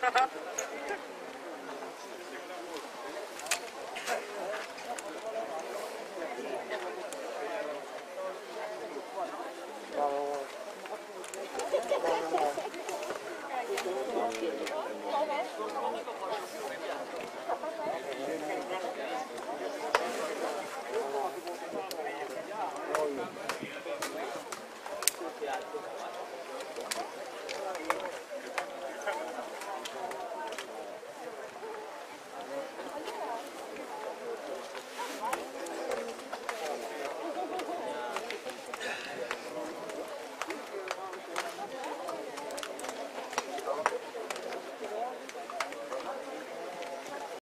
Ha ha ha! Yeah, I took a while.